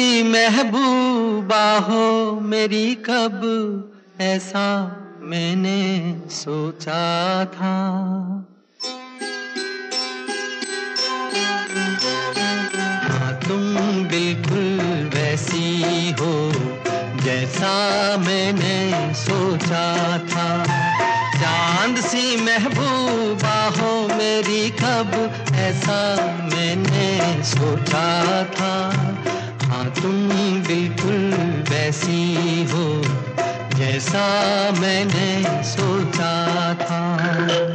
सी महबूबा हो, मेरी कब? ऐसा मैंने सोचा था। हाँ तुम बिल्कुल वैसी हो, जैसा मैंने सोचा था। चाँद सी महबूबा हो, मेरी कब? ऐसा मैंने सोचा था। हाँ तुम बिल्कुल वैसी हो जैसा मैंने सोचा था।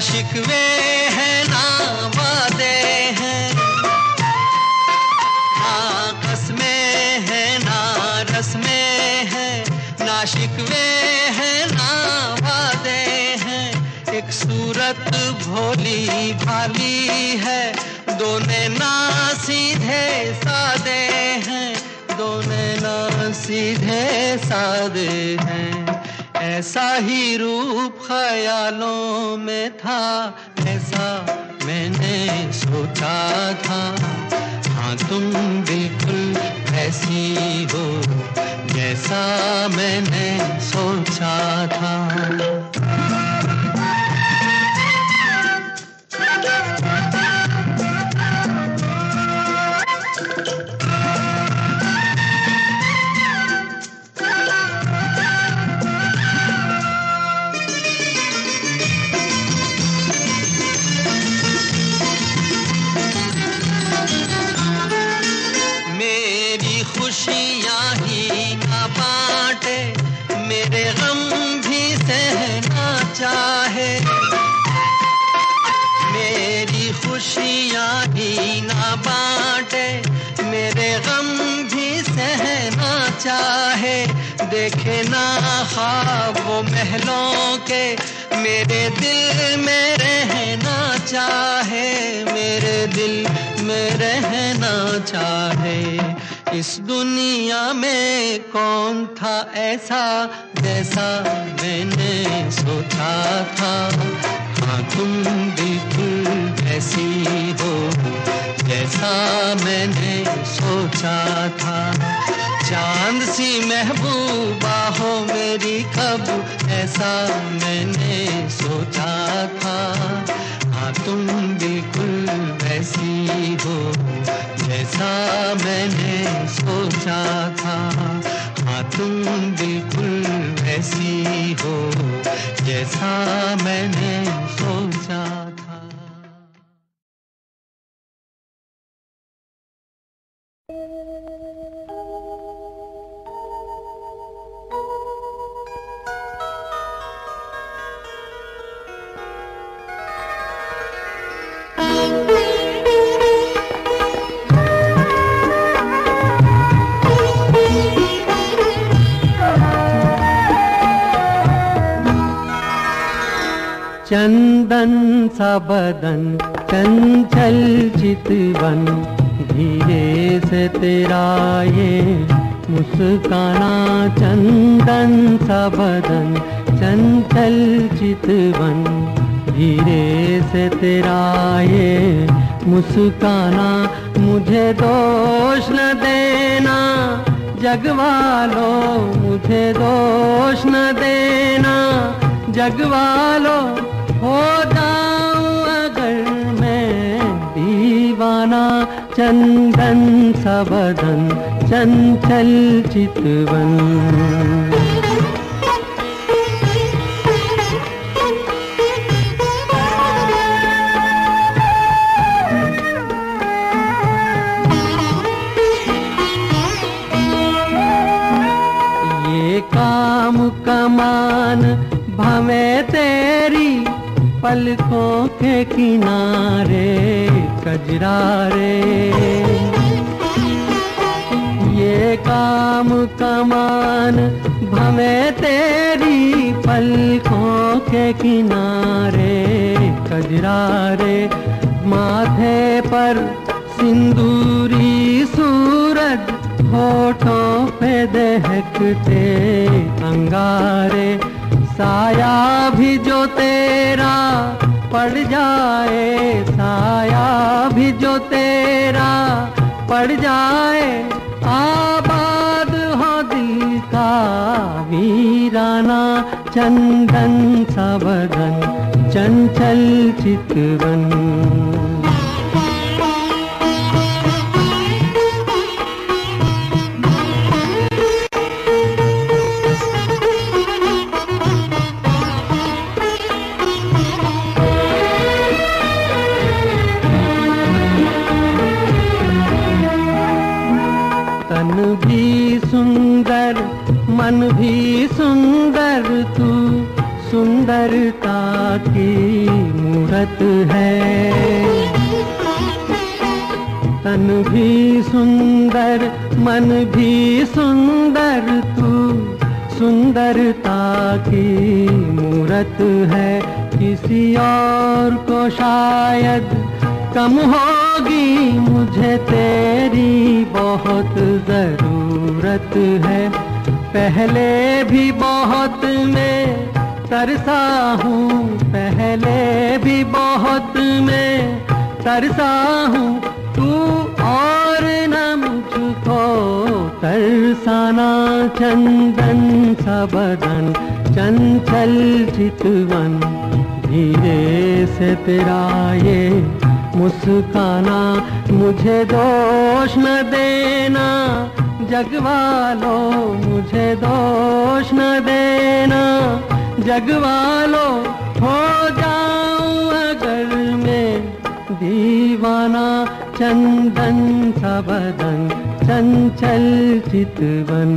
शिकवे हैं ना वादे हैं। ना कसमें हैं ना रस्में हैं ना शिकवे हैं ना वादे हैं। एक सूरत भोली भाली है, दोने ना सीधे सादे हैं, दोने ना सीधे सादे हैं। ऐसा ही रूप ख्यालों में था, ऐसा मैंने सोचा था। हाँ तुम बिल्कुल ऐसी हो, जैसा मैंने सोचा था। देखे ना वो महलों के, मेरे दिल में रहना चाहे, मेरे दिल में रहना चाहे। इस दुनिया में कौन था ऐसा जैसा मैंने सोचा था? हाँ तुम बिल्कुल ऐसी हो, जैसा मैंने सोचा था। चाँद सी महबूबा हो मेरी, कब ऐसा मैंने सोचा था। हाँ तुम बिल्कुल वैसी हो, जैसा मैंने सोचा था। हाँ तुम बिल्कुल वैसी हो, जैसा मैंने सोचा था। चंदन सा बदन चंचल चितवन धीरे से तेरा ये मुस्काना चंदन सा बदन, चंचल चितवन धीरे से तेरा ये मुस्काना, मुझे दोष न देना। जगवालो, मुझे दोष न देना। जगवालो, हो दीवाना चंदन सबदन चंचल चितवन। ये काम कमान भवे तेरी पलकों के किनारे। कजरा रे ये काम कमान भमे तेरी पलकों के किनारे कजरा रे माथे पर सिंदूरी सूरज होठों पे देखते अंगारे, साया भी जो तेरा पड़ जाए साया भी जो तेरा। पड़ जाए आबाद हो दिल का वीराना चंदन सा चंचल चितवन। मन भी सुंदर, तू सुंदरता की मूरत है। तन भी सुंदर, मन भी सुंदर, तू सुंदरता की मूरत है। किसी और को शायद कम होगी, मुझे तेरी बहुत ज़रूरत है। पहले भी बहुत मैं तरसा हूँ, पहले भी बहुत मैं तरसा हूँ। तू और न मुझको तरसाना चंदन सबदन चंचल चितवन। धीरे से तेरा ये मुस्काना, मुझे दोष न देना। जगवालो, मुझे दोष न देना। जगवालो, हो जाऊँ अगर मैं दीवाना। चंदन सबदन बदन, चंचल चितवन।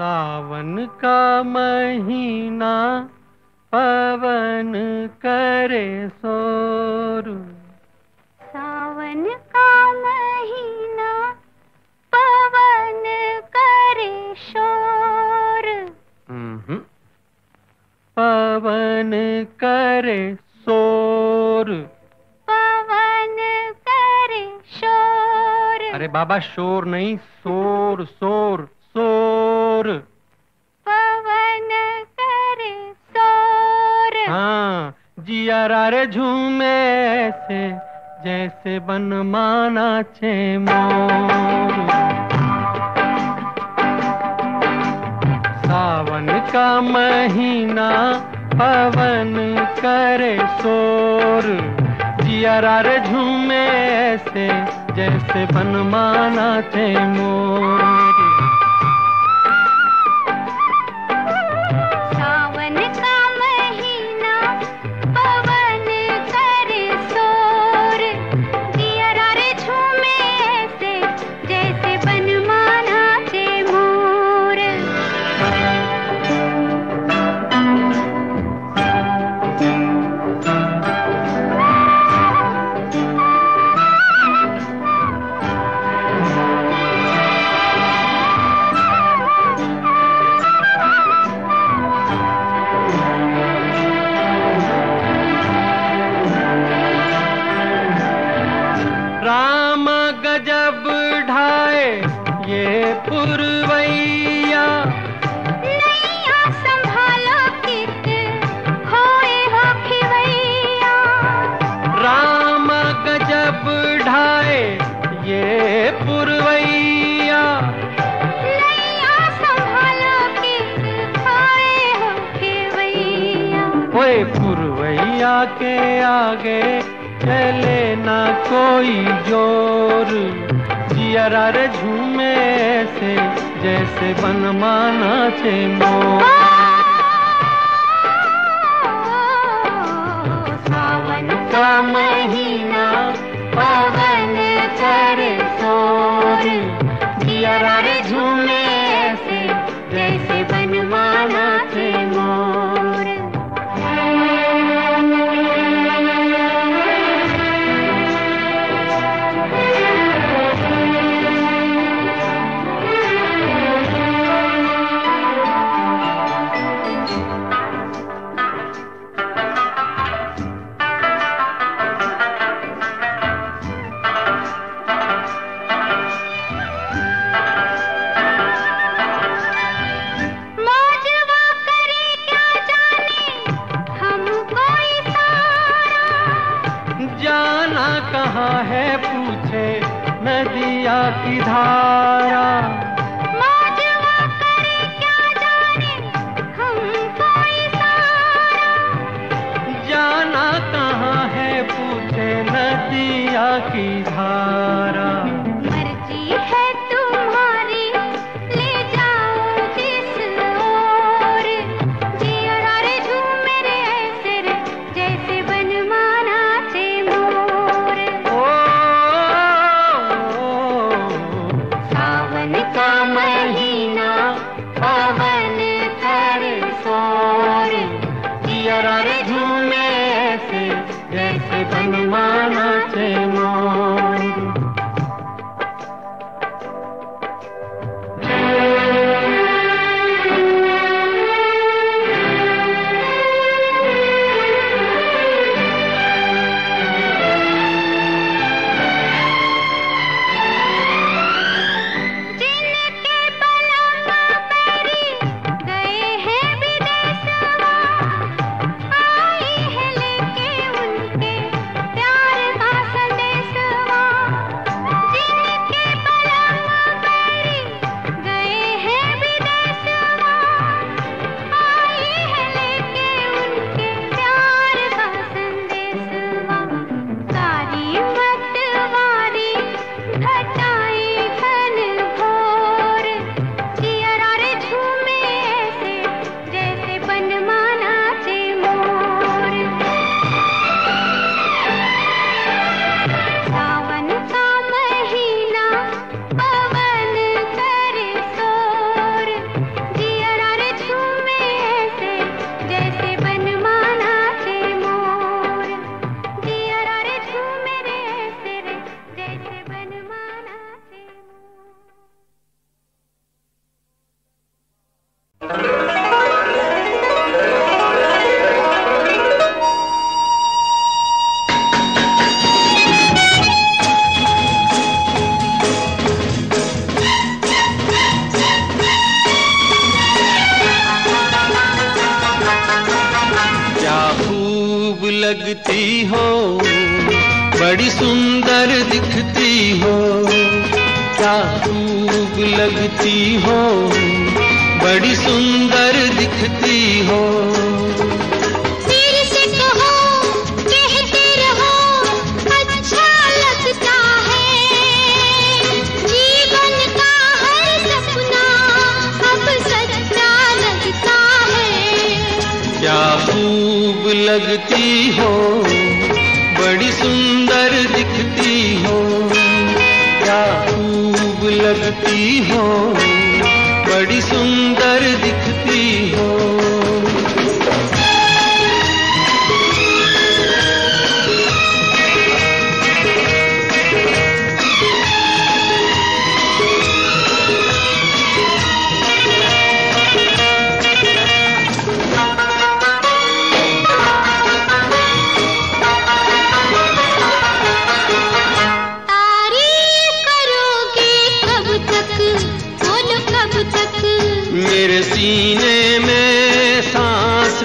सावन का महीना पवन करे सोर। सावन का महीना पवन करे शोर। पवन करे शोर। पवन करे शोर। अरे बाबा शोर नहीं सोर सोर सोर पवन करे शोर। हाँ जिया रे झूमे ऐसे जैसे बन माना छे मोर। सावन का महीना पवन करे शोर। जिया रे झूमे से जैसे बन माना थे मोर। आगे चले ना कोई ज़ोर। जियरा रे झूमे से जैसे बनमाना चे मोर। का महीना, पवन चरे सोर। दिया झूमे जैसे बनवाना थे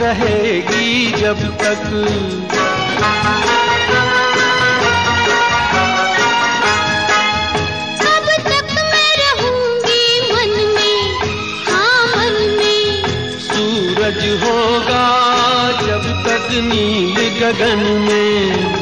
रहेगी जब तक। तक रहूँगी सूरज होगा जब तक नील गगन में।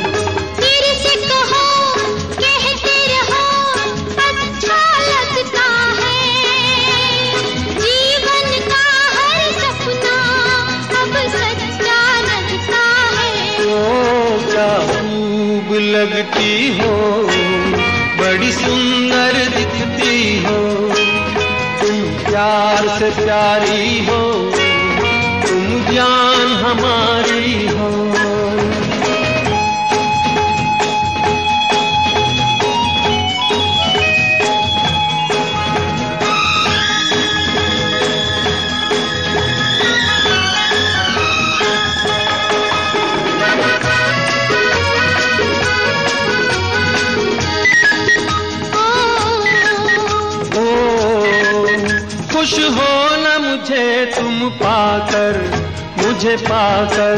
लगती हो बड़ी सुंदर दिखती हो। तुम प्यार से प्यारी हो तुम जान हमारी खुश हो न मुझे तुम पाकर मुझे पाकर।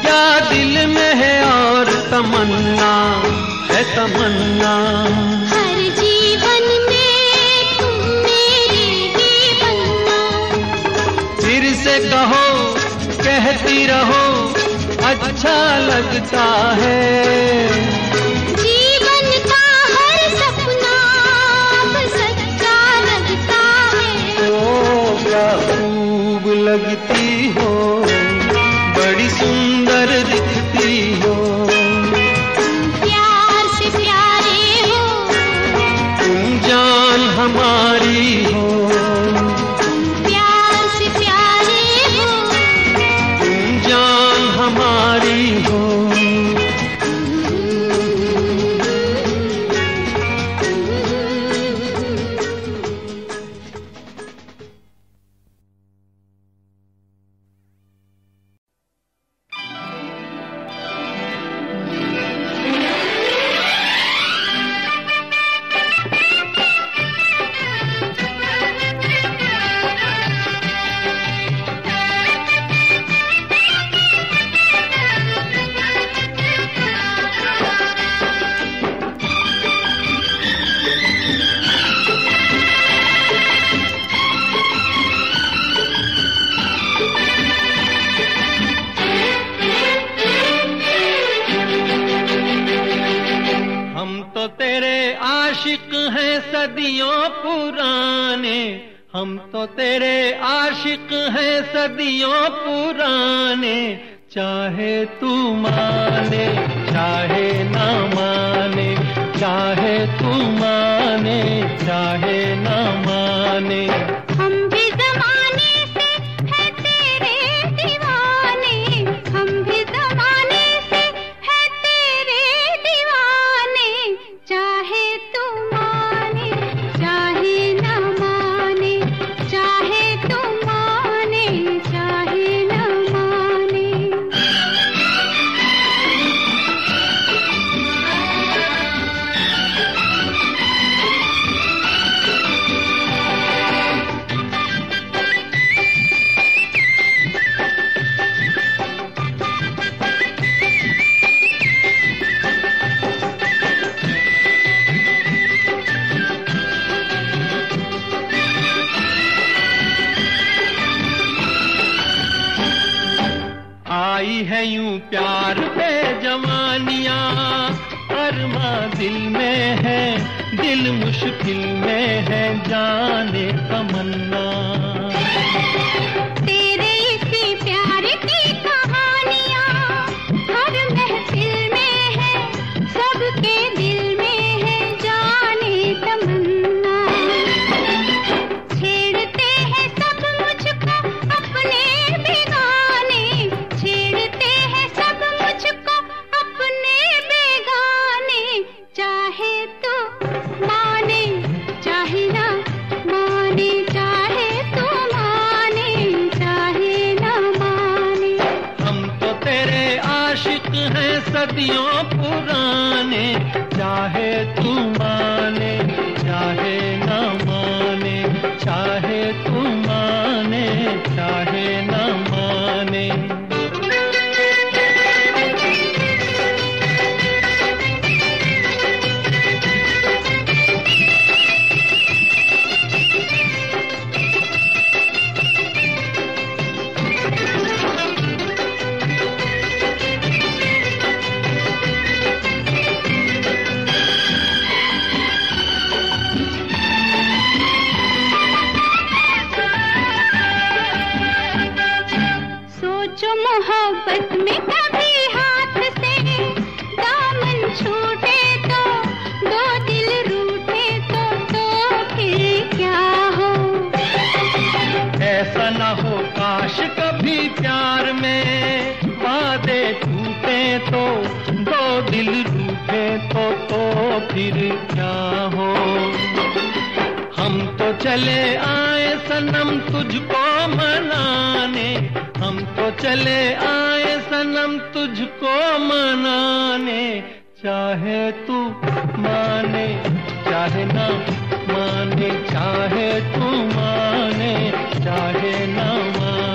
क्या दिल में है और तमन्ना है तमन्ना। हर जीवन में तुम मेरे फिर से कहो कहती रहो अच्छा लगता है। चाहे ना माने। सदियों पुराने चाहे तू माने चाहे चले आए सनम तुझको मनाने। हम तो चले आए सनम तुझको मनाने। चाहे तू माने, चाहे ना माने, चाहे तू माने, चाहे ना माने।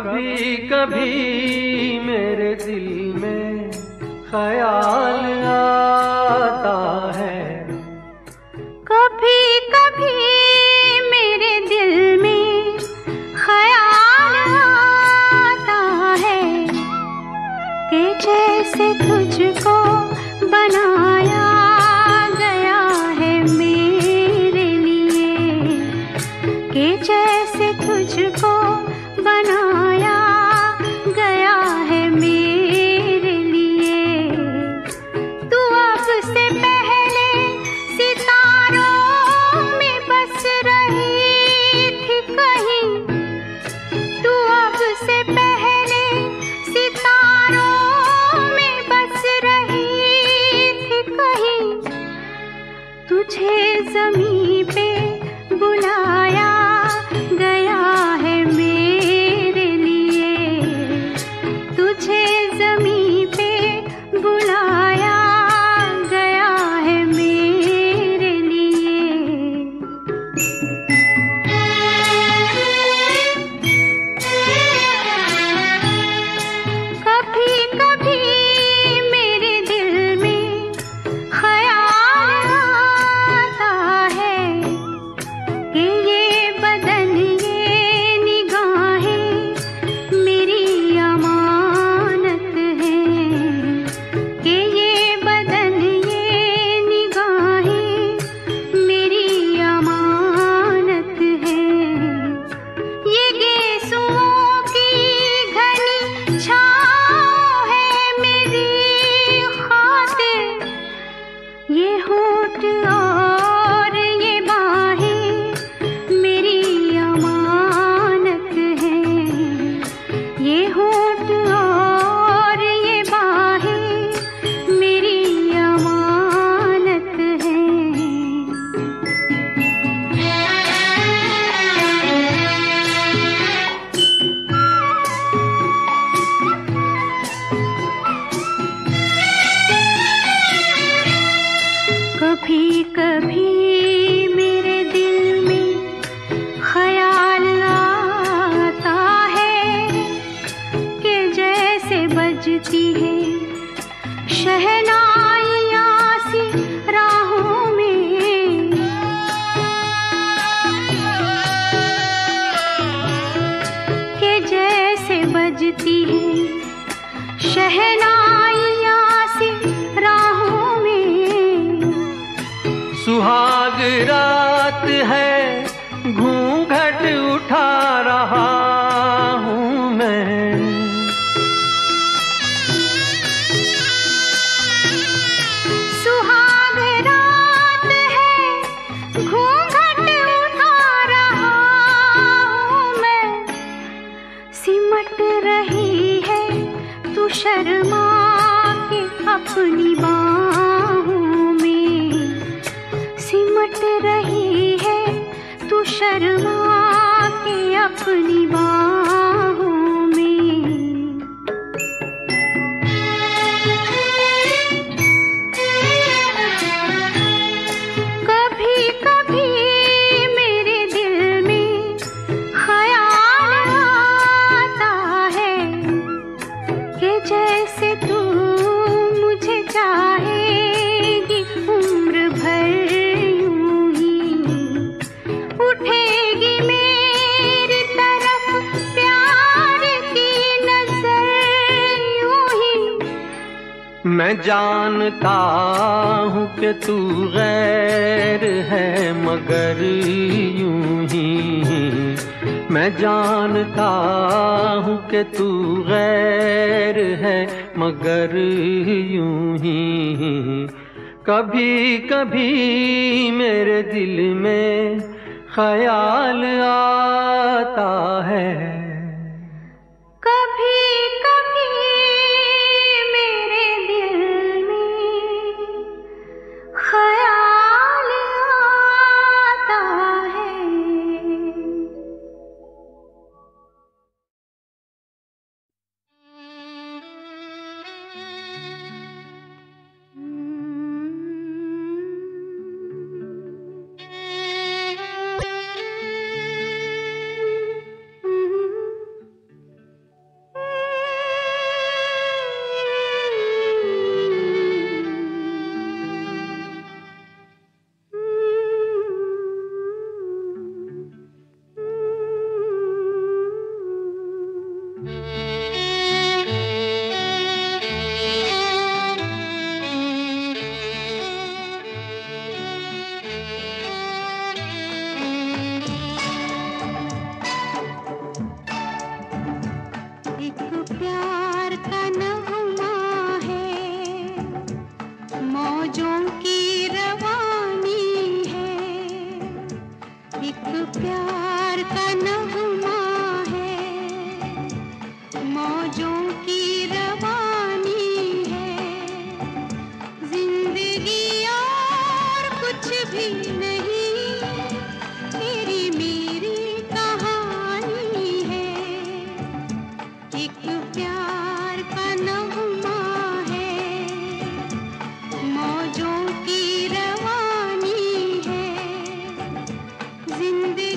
कभी कभी मेरे दिल में ख्याल आता Adra जानता हूँ कि तू गैर है, मगर यूँ ही। मैं जानता हूँ कि तू गैर है, मगर यूँ ही। कभी कभी मेरे दिल में ख्याल आता है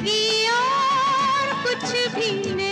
भी और कुछ भी नहीं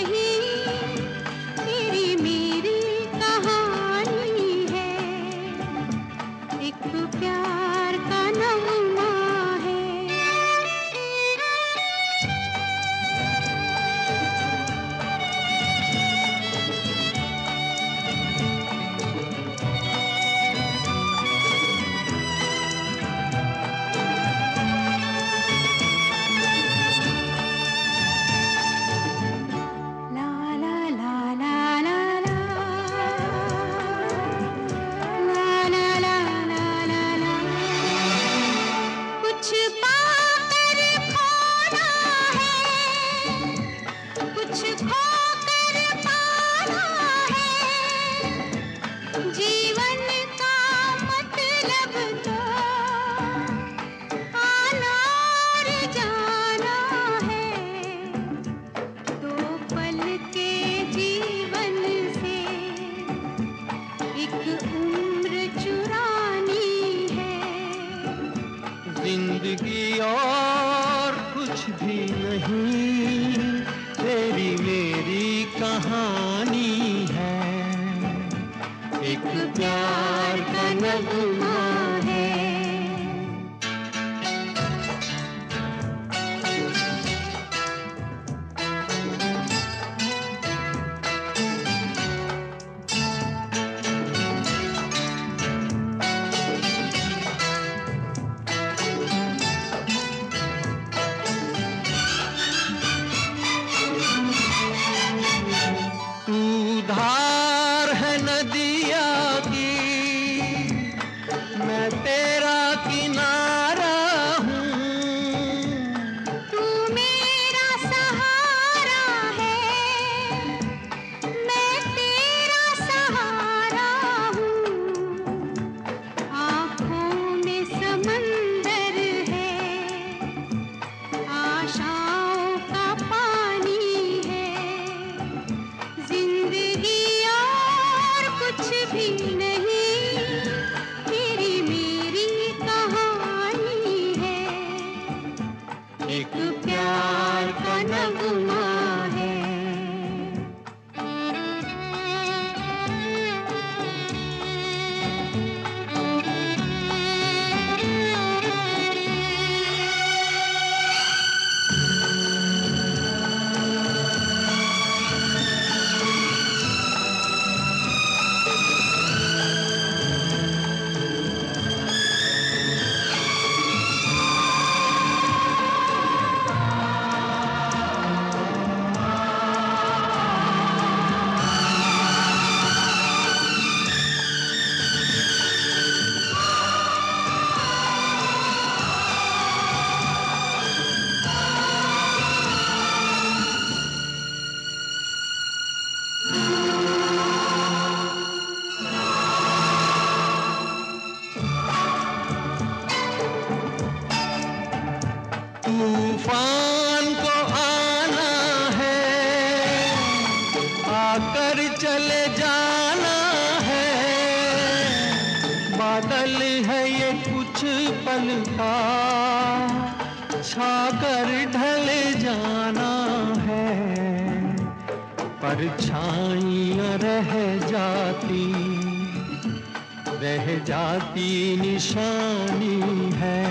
जाती निशानी है।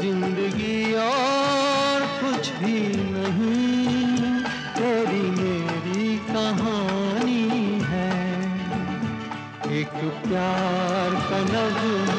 ज़िंदगी और कुछ भी नहीं, तेरी मेरी कहानी है। एक प्यार का नगमा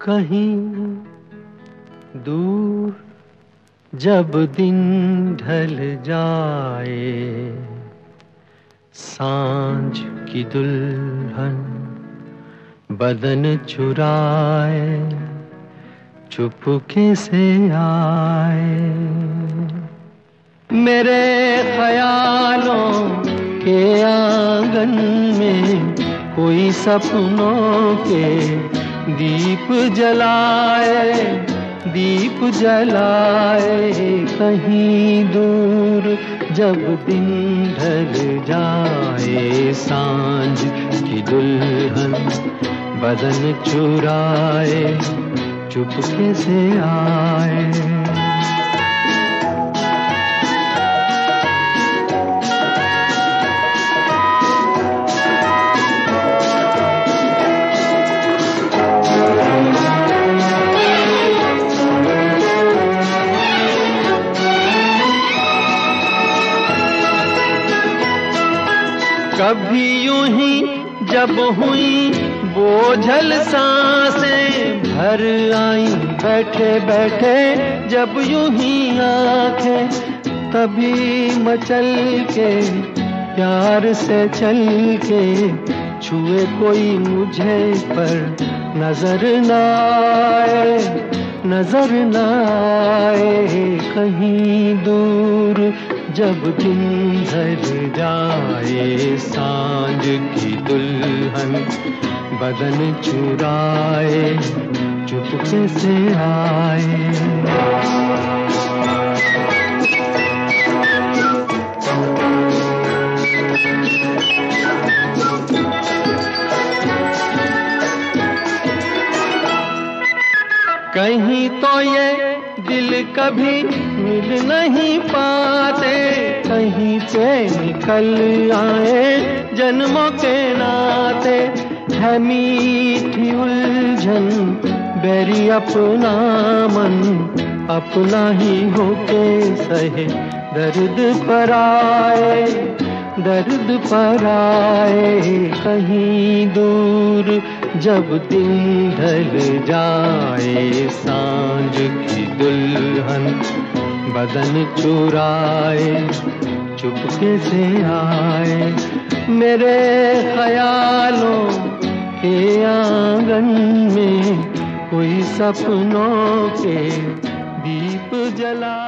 कहीं दूर जब दिन ढल जाए, साँझ की दुल्हन बदन चुराए, चुपके से आए। मेरे ख्यालों के आँगन में कोई सपनों के दीप जलाए दीप जलाए कहीं दूर, जब दिन ढल जाए साँझ की दुल्हन बदन चुराए, चुपके से आए। कभी यूँ ही जब हुई बोझल साँसें भर आई, बैठे बैठे जब यूँ ही आँखें, तभी मचल के प्यार से चल के छुए कोई मुझे पर नज़र न आए, नज़र न आए कहीं दूर। जब दिन ढल जाए साँझ की दुल्हन, बदन चुराए, चुपके से आए। कहीं तो ये दिल कभी मिल नहीं पाते। कहीं से निकल आए जन्मों के नाते। है मीठी उलझन, बेरी अपना मन। अपना ही होके सहे दर्द पर आए, दर्द पर आए। कहीं दूर जब दिन ढल जाए, साँझ की दुल्हन बदन चुराए, चुपके से आए। मेरे ख्यालों के आँगन में कोई सपनों के दीप जलाए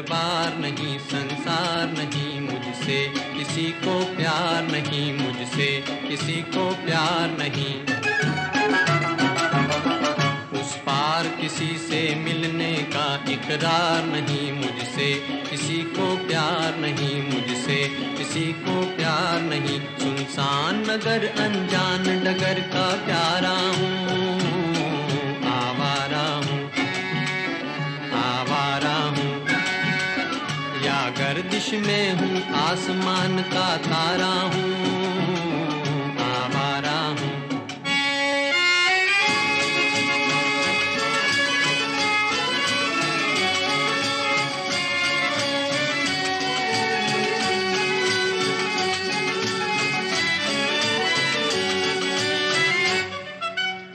घर बार नहीं, संसार नहीं, मुझसे किसी को प्यार नहीं, मुझसे किसी को प्यार नहीं। उस पार किसी से मिलने का इकरार नहीं, मुझसे किसी को प्यार नहीं, मुझसे किसी को प्यार नहीं। सुनसान नगर, अनजान नगर का प्यारा हूँ, आवारा हूँ आवारा हूँ। गर्दिश में हूँ, आसमान का तारा हूँ हूँ।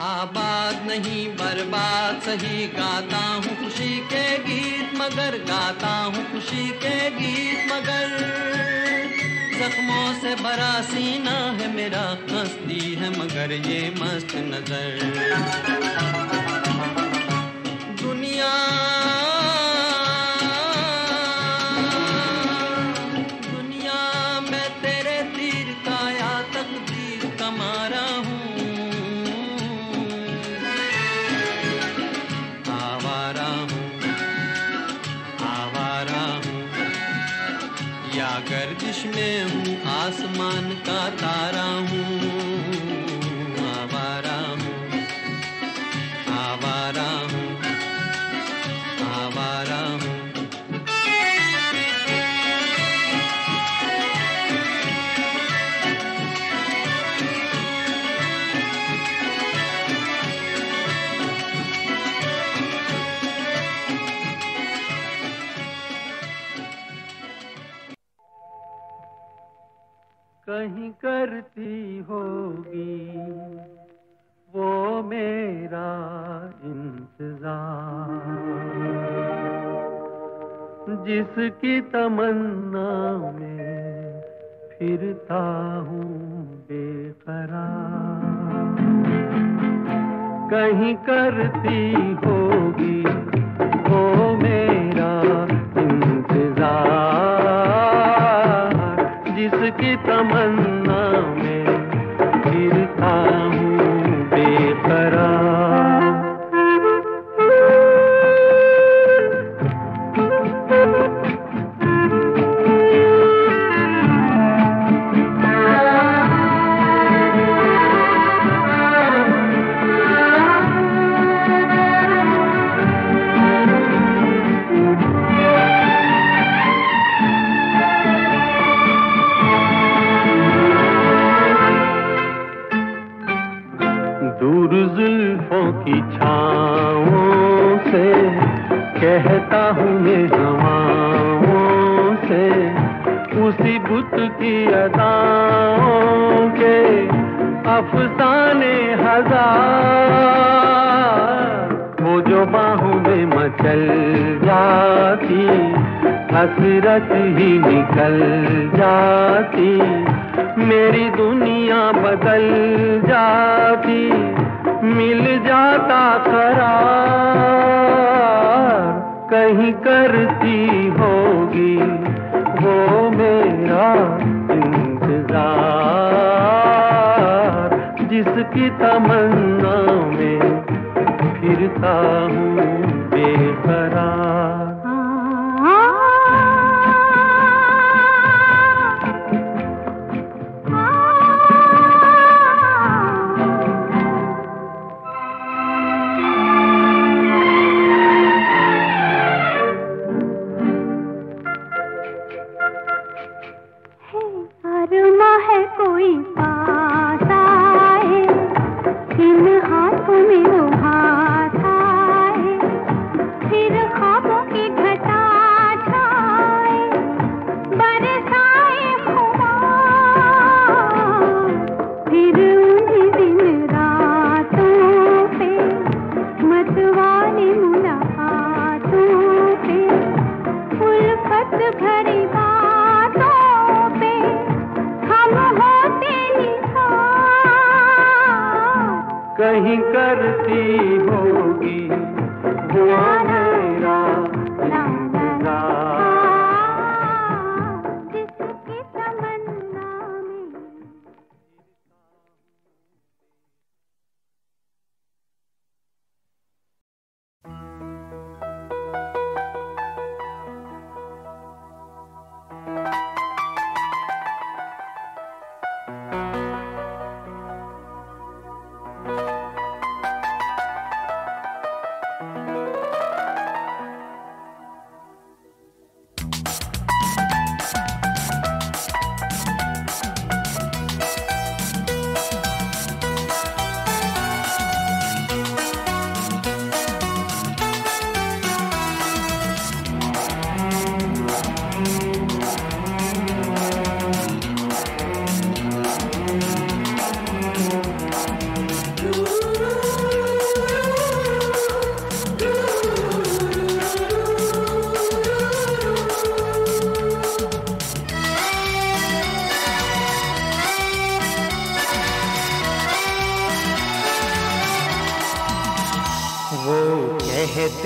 आबाद नहीं, बर्बाद, सही गाता हूँ, खुशी के गीत मगर गाता हूँ। खुशी के गीत मगर जख्मों से भरा सीना है मेरा, हंसती है मगर ये मस्त नज़र। दुनिया दुनिया कहीं करती होगी। वो मेरा इंतज़ार। जिसकी तमन्ना में फिरता हूँ बेकरार। कहीं करती होगी वो मेरा इंतज़ार। जिसकी तमन्ना में फिरता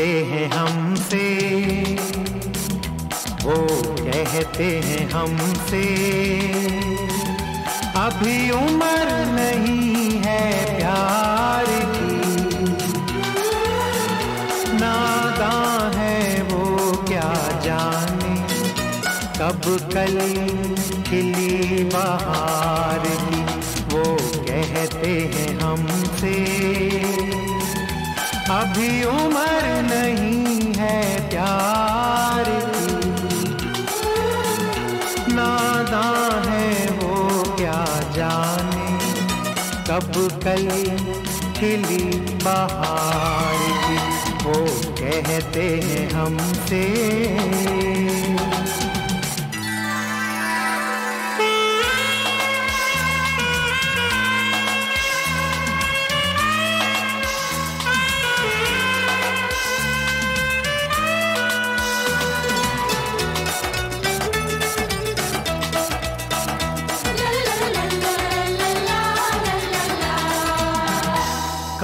कहते हैं हमसे। वो कहते हैं हमसे। अभी उम्र नहीं है प्यार की। नादा है वो क्या जाने। कब कल खिली बहार की अभी उम्र नहीं है प्यार की। नादा है वो क्या जाने, कब कल खिली बहार की। वो कहते हैं हमसे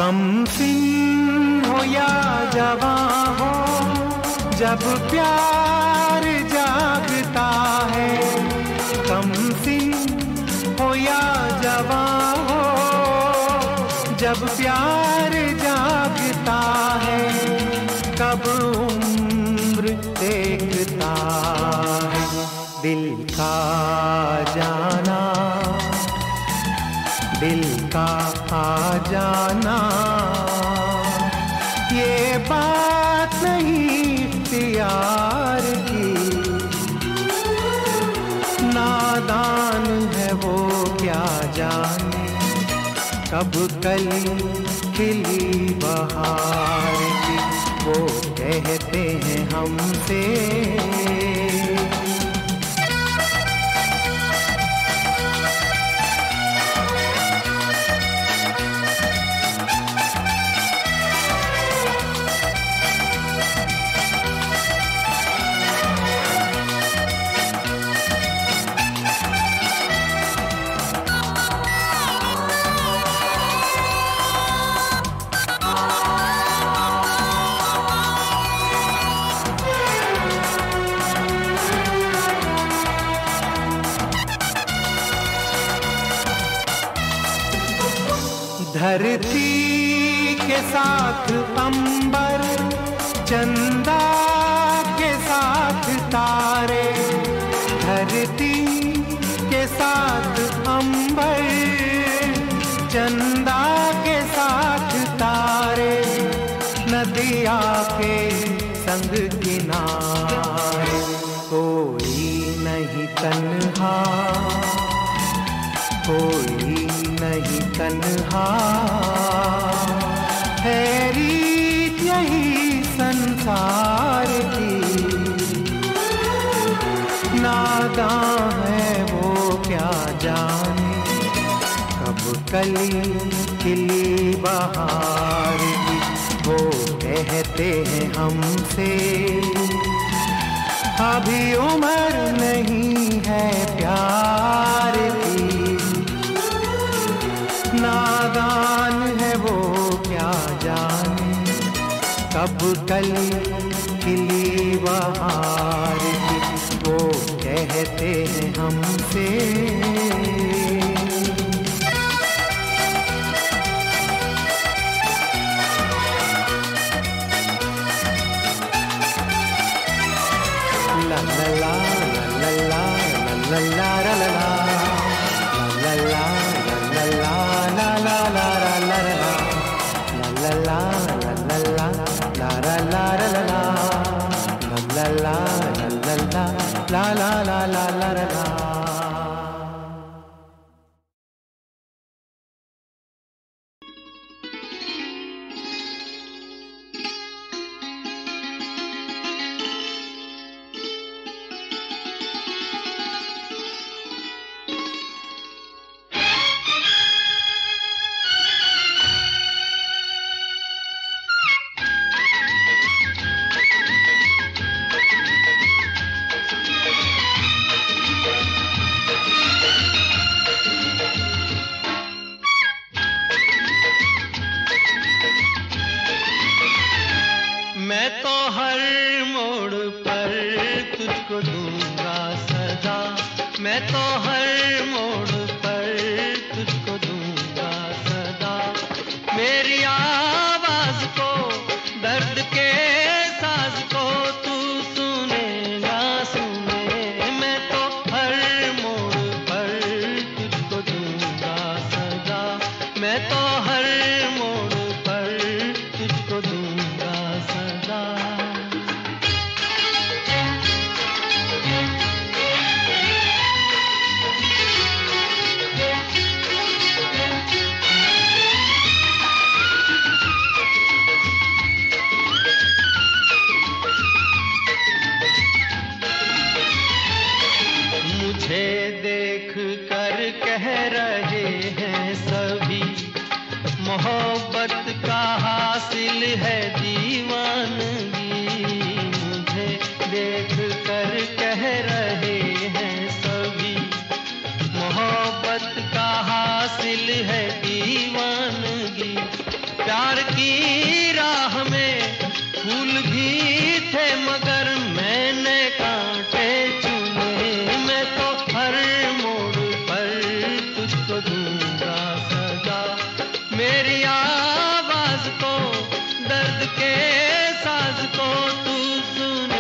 कम सिन हो या जवा हो, जब प्यार जागता है कम सिन हो या जवा हो, जब प्यार कल खिली बहार की वो कहते हैं हमसे। नहीं तन्हा। है रीत यही संसार की। नादा है वो क्या जाने। कब कली खिली बहार वो कहते हैं हमसे। अभी उम्र नहीं है प्यार की। नादान है वो क्या जाने? कब कल खिली बहार वो कहते हैं हमसे के साज को तू सुन